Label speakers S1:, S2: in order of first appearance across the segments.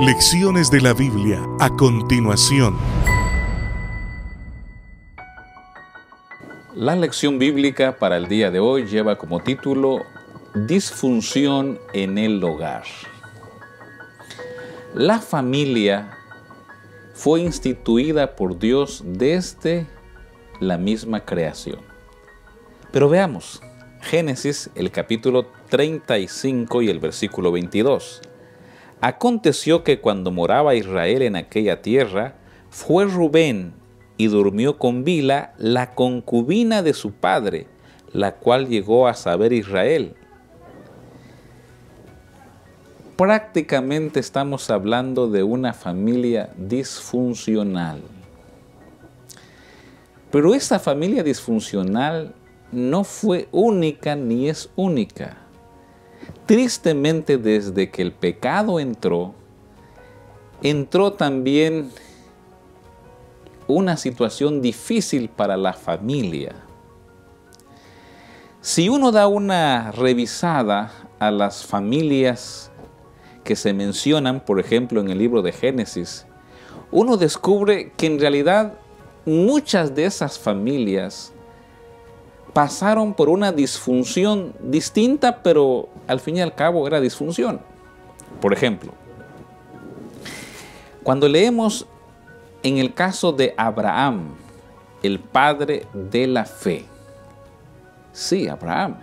S1: Lecciones de la Biblia a continuación.
S2: La lección bíblica para el día de hoy lleva como título Disfunción en el hogar. La familia fue instituida por Dios desde la misma creación. Pero veamos, Génesis el capítulo 35 y el versículo 22. Aconteció que cuando moraba Israel en aquella tierra, fue Rubén y durmió con Bila, la concubina de su padre, la cual llegó a saber Israel. Prácticamente estamos hablando de una familia disfuncional. Pero esta familia disfuncional no fue única ni es única. Tristemente desde que el pecado entró, entró también una situación difícil para la familia. Si uno da una revisada a las familias que se mencionan, por ejemplo, en el libro de Génesis, uno descubre que en realidad muchas de esas familias pasaron por una disfunción distinta, pero al fin y al cabo era disfunción. Por ejemplo, cuando leemos en el caso de Abraham, el padre de la fe, sí, Abraham,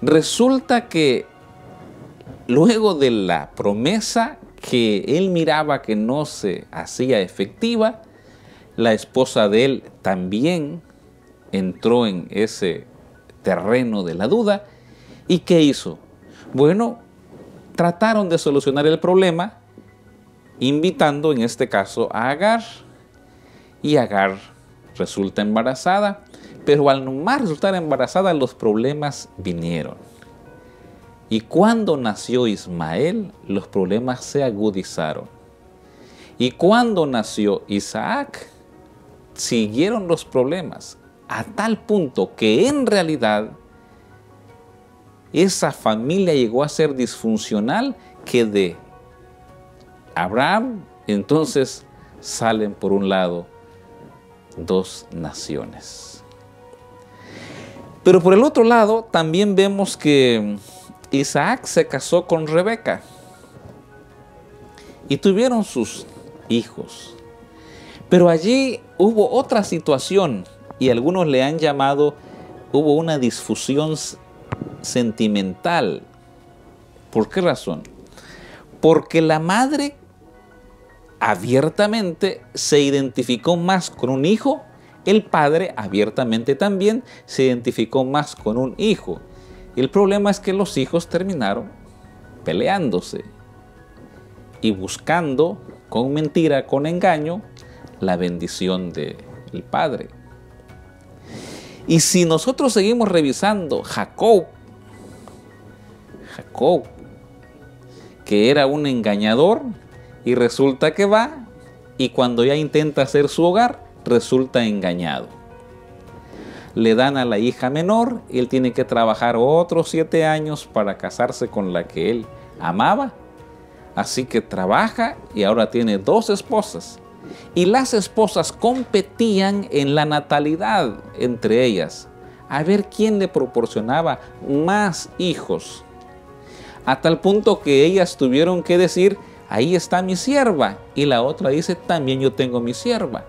S2: resulta que luego de la promesa que él miraba que no se hacía efectiva, la esposa de él también entró en ese terreno de la duda. ¿Y qué hizo? Bueno, trataron de solucionar el problema invitando en este caso a Agar. Y Agar resulta embarazada, pero al no más resultar embarazada los problemas vinieron. Y cuando nació Ismael, los problemas se agudizaron. Y cuando nació Isaac, siguieron los problemas a tal punto que en realidad esa familia llegó a ser disfuncional que de Abraham entonces salen por un lado dos naciones. Pero por el otro lado también vemos que Isaac se casó con Rebeca y tuvieron sus hijos. Pero allí hubo otra situación y algunos le han llamado, hubo una disfusión sentimental. ¿Por qué razón? Porque la madre abiertamente se identificó más con un hijo, el padre abiertamente también se identificó más con un hijo. El problema es que los hijos terminaron peleándose y buscando con mentira, con engaño, la bendición del padre. Y si nosotros seguimos revisando Jacob, Jacob, que era un engañador, y resulta que va, y cuando ya intenta hacer su hogar, resulta engañado. Le dan a la hija menor, y él tiene que trabajar otros siete años para casarse con la que él amaba. Así que trabaja y ahora tiene dos esposas y las esposas competían en la natalidad entre ellas, a ver quién le proporcionaba más hijos. A tal punto que ellas tuvieron que decir, ahí está mi sierva. Y la otra dice, también yo tengo mi sierva.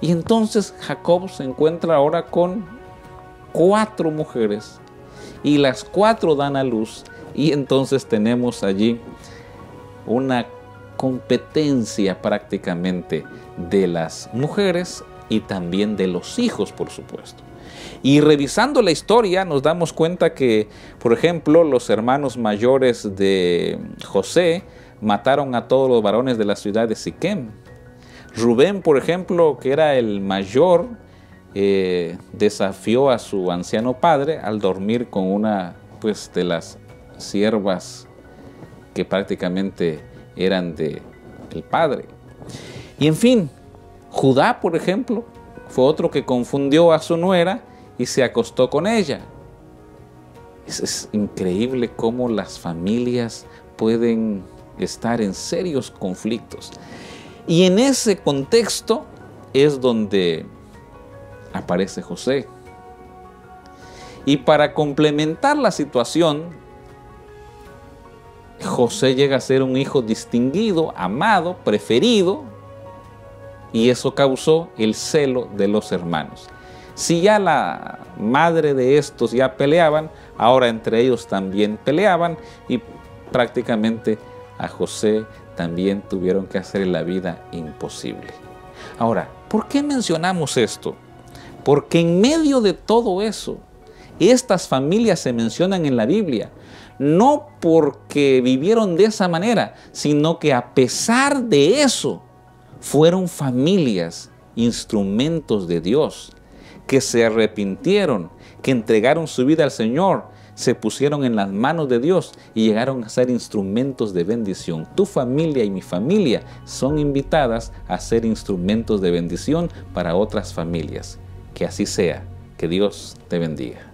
S2: Y entonces Jacob se encuentra ahora con cuatro mujeres. Y las cuatro dan a luz. Y entonces tenemos allí una competencia prácticamente de las mujeres y también de los hijos, por supuesto. Y revisando la historia nos damos cuenta que, por ejemplo, los hermanos mayores de José mataron a todos los varones de la ciudad de Siquem. Rubén, por ejemplo, que era el mayor, eh, desafió a su anciano padre al dormir con una pues, de las siervas que prácticamente eran de el padre. Y en fin, Judá, por ejemplo, fue otro que confundió a su nuera y se acostó con ella. Es, es increíble cómo las familias pueden estar en serios conflictos. Y en ese contexto es donde aparece José. Y para complementar la situación, José llega a ser un hijo distinguido, amado, preferido, y eso causó el celo de los hermanos. Si ya la madre de estos ya peleaban, ahora entre ellos también peleaban y prácticamente a José también tuvieron que hacer la vida imposible. Ahora, ¿por qué mencionamos esto? Porque en medio de todo eso, estas familias se mencionan en la Biblia, no porque vivieron de esa manera, sino que a pesar de eso, fueron familias, instrumentos de Dios, que se arrepintieron, que entregaron su vida al Señor, se pusieron en las manos de Dios y llegaron a ser instrumentos de bendición. Tu familia y mi familia son invitadas a ser instrumentos de bendición para otras familias. Que así sea. Que Dios te bendiga.